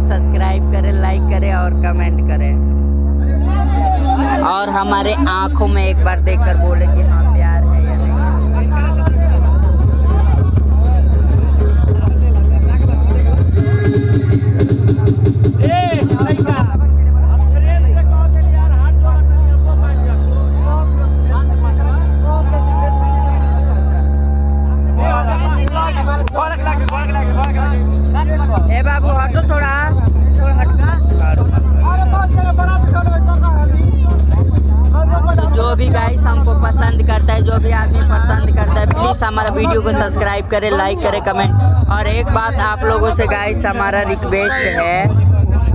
Subscribe करें like करें और कमेंट करें। और हमारे आँखों में एक बार देखकर बोले कि हाँ प्यार है या नहीं। ए बाबू, हटो थोड़ा। गाइस हमको पसंद करता है, जो भी आदमी पसंद करता है प्लीज़ हमारा वीडियो को सब्सक्राइब करे लाइक करे कमेंट और एक बात आप लोगों से गाइस हमारा रिक्वेस्ट है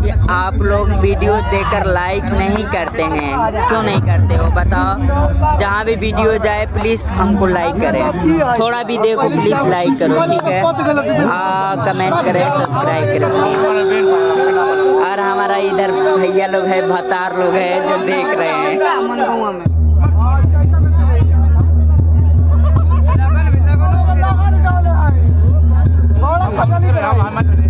कि आप लोग वीडियो देकर लाइक नहीं करते हैं। क्यों नहीं करते हो, बताओ? जहाँ भी वीडियो जाए प्लीज़ हमको लाइक करें। थोड़ा भी देखो प्लीज़ लाइक करो, ठीक है? हाँ कमेंट करें सब्सक्राइब करें। और हमारा इधर भैया लोग है, भतार लोग है, जो देख रहे हैं। ครับ